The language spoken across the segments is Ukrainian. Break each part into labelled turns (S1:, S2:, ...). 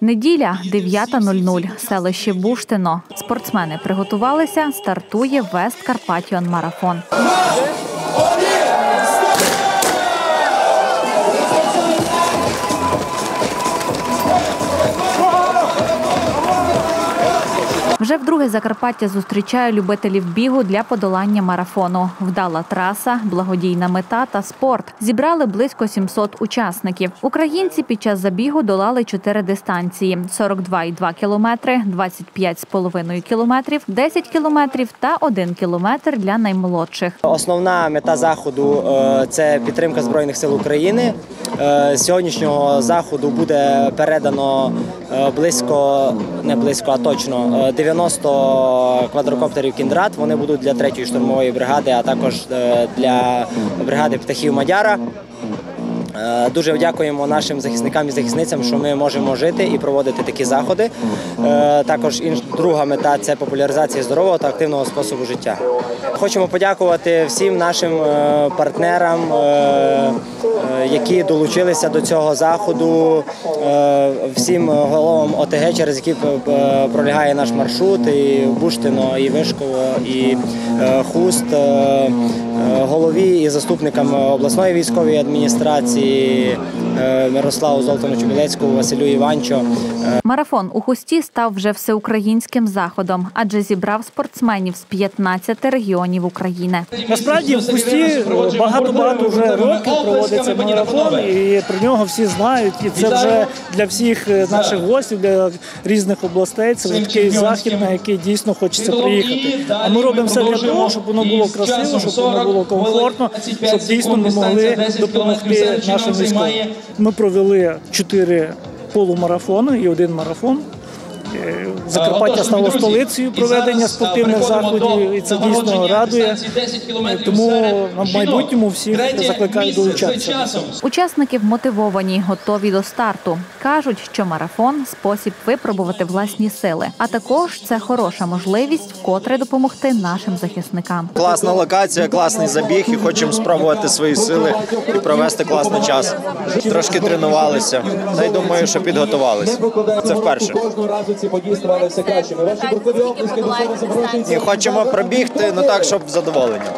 S1: Неділя 9.00. Селище Буштино. Спортсмени приготувалися. Стартує Вест Карпатіон марафон. Вже вдруге Закарпаття зустрічає любителів бігу для подолання марафону. Вдала траса, благодійна мета та спорт. Зібрали близько 700 учасників. Українці під час забігу долали чотири дистанції: 42,2 кілометри, 25,5 кілометрів, 10 кілометрів та 1 кілометр для наймолодших.
S2: Основна мета заходу е, це підтримка збройних сил України. Е, З сьогоднішнього заходу буде передано близько, не близько, а точно е, 90 квадрокоптерів кіндрат. Вони будуть для 3-ї штурмової бригади, а також е, для бригади птахів Мадяра. Е, Дуже дякуємо нашим захисникам і захисницям, що ми можемо жити і проводити такі заходи. Е, Також інш- друга мета це популяризація здорового та активного способу життя. Хочемо подякувати всім нашим е, партнерам, е, е, які долучилися до цього заходу, всім головам ОТГ, через які пролягає наш маршрут, і Буштино, і Вишково, і Хуст, голові і заступникам обласної військової адміністрації Мирославу Золтану Чубілецьку, Василю Іванчо. Е,
S1: Марафон у Хусті став вже всеукраїнським заходом, адже зібрав спортсменів з 15 регіонів України.
S3: Насправді в Пусті багато-багато вже років проводиться марафон, і про нього всі знають. І це вже для всіх е, наших гостів, для різних областей. Це вже такий захід, на який дійсно хочеться приїхати. А ми робимо все для того, щоб воно було красиво, щоб воно було комфортно, щоб дійсно ми могли допомогти нашим військовим. Ми провели чотири полумарафони і один марафон. Е, Закарпаття стало столицею проведення спортивних заходів, і це дійсно радує. Тому на майбутньому всіх закликаю долучатися.
S1: Учасники вмотивовані, готові до старту. кажуть, що марафон спосіб випробувати власні сили, а також це хороша можливість вкотре допомогти нашим захисникам.
S4: Класна локація, класний забіг і хочемо спробувати свої сили і провести класний час. Трошки тренувалися, та й думаю, що підготувалися. Це вперше.
S5: Ці події ставали все кращими. Ваші бурхливі оплески до слова запрошуються.
S4: І хочемо пробігти, ну так, щоб задоволення.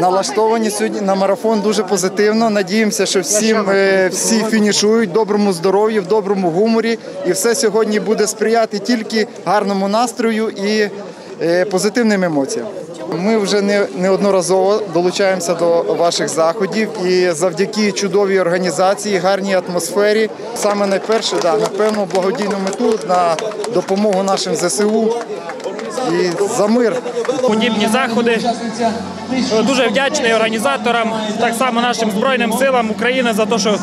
S6: налаштовані сьогодні на марафон дуже позитивно. Надіємося, що всім е, всі фінішують в доброму здоров'ї, в доброму гуморі, і все сьогодні буде сприяти тільки гарному настрою і е, позитивним емоціям. Ми вже не неодноразово долучаємося до ваших заходів, і завдяки чудовій організації, гарній атмосфері, саме найперше, да, напевно, благодійну мету на допомогу нашим ЗСУ і за мир.
S3: подібні заходи. Дуже вдячний організаторам, так само нашим Збройним силам України за те, що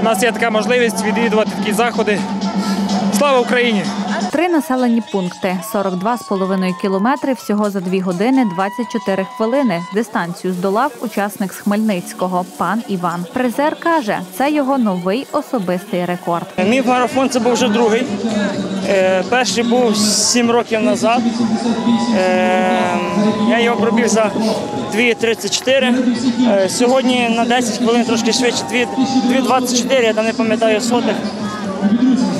S3: в нас є така можливість відвідувати такі заходи. Слава Україні!
S1: Три населені пункти 42,5 кілометри всього за 2 години 24 хвилини. Дистанцію здолав учасник з Хмельницького, пан Іван. Призер каже, це його новий особистий рекорд.
S7: Мій марафон це був вже другий. Е, Перший був 7 років назад. Е, Я його пробіг за 2.34. Е, Сьогодні на 10 хвилин трошки швидше, 2.24, я там не пам'ятаю сотих.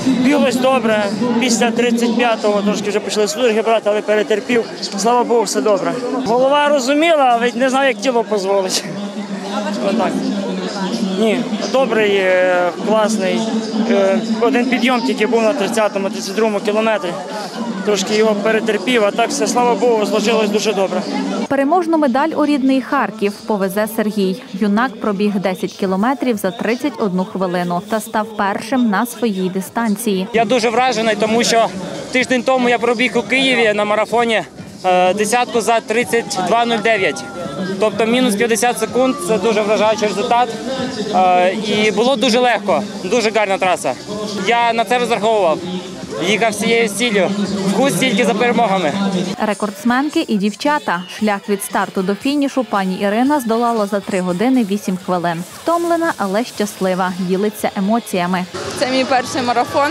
S7: Білось добре. Після 35-го трошки вже почали судороги брати, але перетерпів. Слава Богу, все добре. Голова розуміла, але не знаю, як тіло дозволить. Отак. Ні, добрий, е, класний. Е, Один підйом тільки був на 30-му, 32-му кілометрі. Трошки його перетерпів, а так все, слава Богу, зложилось дуже добре.
S1: Переможну медаль у рідний Харків повезе Сергій. Юнак пробіг 10 кілометрів за 31 хвилину та став першим на своїй дистанції.
S8: Я дуже вражений, тому що тиждень тому я пробіг у Києві на марафоні е, десятку за 32.09. Тобто мінус 50 секунд це дуже вражаючий результат. Е, І було дуже легко, дуже гарна траса. Я на це розраховував. Їхав всією стіллю. Вкус тільки за перемогами.
S1: Рекордсменки і дівчата. Шлях від старту до фінішу пані Ірина здолала за 3 години 8 хвилин. Втомлена, але щаслива. Ділиться емоціями.
S9: Це мій перший марафон.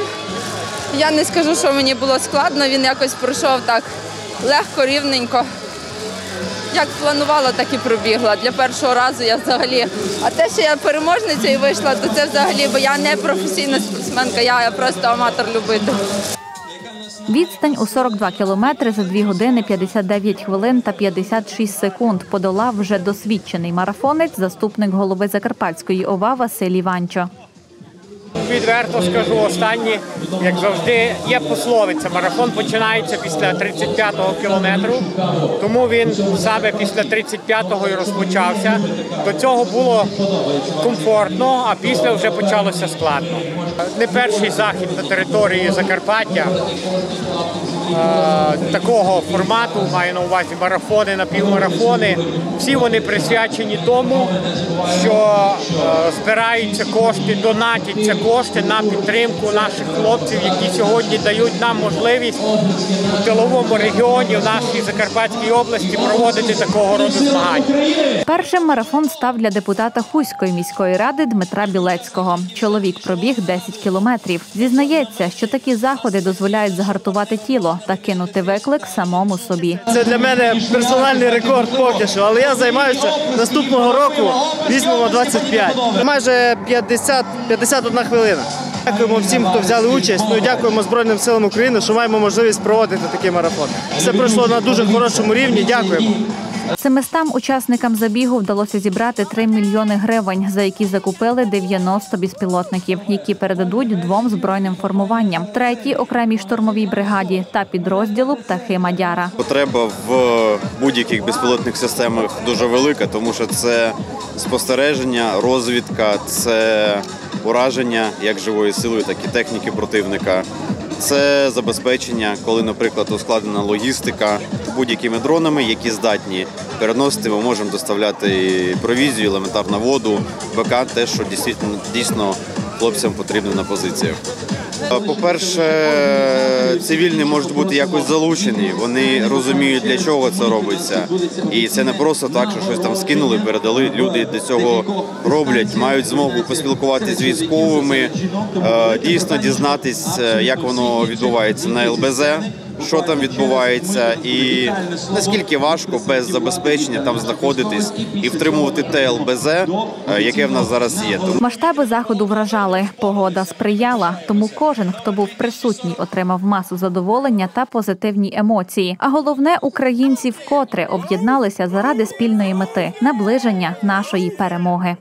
S9: Я не скажу, що мені було складно, він якось пройшов так легко, рівненько. Як планувала, так і пробігла. Для першого разу я взагалі. А те, що я переможницею вийшла, то це взагалі, бо я не професійна спортсменка, я просто аматор-любитель.
S1: Відстань у 42 кілометри за 2 години 59 хвилин та 56 секунд подолав вже досвідчений марафонець, заступник голови Закарпатської ОВА Василь Іванчо.
S10: Відверто скажу останні, як завжди, є пословиця. Марафон починається після 35-го кілометру, тому він саме після 35-го і розпочався. До цього було комфортно, а після вже почалося складно. Не перший захід на території Закарпаття такого формату, маю на увазі марафони, напівмарафони. Всі вони присвячені тому, що е, збираються кошти, донатяться кошти на підтримку наших хлопців, які сьогодні дають нам можливість у тиловому регіоні, в нашій Закарпатській області проводити такого роду змагання.
S1: Першим марафон став для депутата Хуської міської ради Дмитра Білецького. Чоловік пробіг 10 кілометрів. Зізнається, що такі заходи дозволяють загартувати тіло та кинути виклик самому собі.
S11: Це для мене персональний рекорд поки що, але я займаюся наступного року візьмемо 25. Майже 50, 51 хвилина. Дякуємо всім, хто взяли участь. Ну дякуємо Збройним силам України, що маємо можливість проводити такий марафон. Все пройшло на дуже хорошому рівні. Дякуємо.
S1: 700 учасникам забігу вдалося зібрати 3 мільйони гривень, за які закупили 90 безпілотників, які передадуть двом збройним формуванням, третій окремій штурмовій бригаді та підрозділу птахи Мадяра.
S12: Потреба в будь-яких безпілотних системах дуже велика, тому що це спостереження, розвідка, це ураження як живої силою, так і техніки противника. Це забезпечення, коли, наприклад, ускладнена логістика будь-якими дронами, які здатні переносити. Ми можемо доставляти провізію, елементарну воду, БК, те, що дійсно, дійсно хлопцям потрібно на позиціях. По-перше, цивільні можуть бути якось залучені, вони розуміють, для чого це робиться. І це не просто так, що щось там скинули, передали. Люди до цього роблять, мають змогу поспілкуватися з військовими, е, дійсно дізнатись, е, як воно відбувається на ЛБЗ. Що там відбувається, і наскільки важко без забезпечення там знаходитись і втримувати те ЛБЗ, е, яке в нас зараз є.
S1: Масштаби заходу вражали. Погода сприяла, тому кожен, хто був присутній, отримав масу задоволення та позитивні емоції. А головне, українці вкотре об'єдналися заради спільної мети наближення нашої перемоги.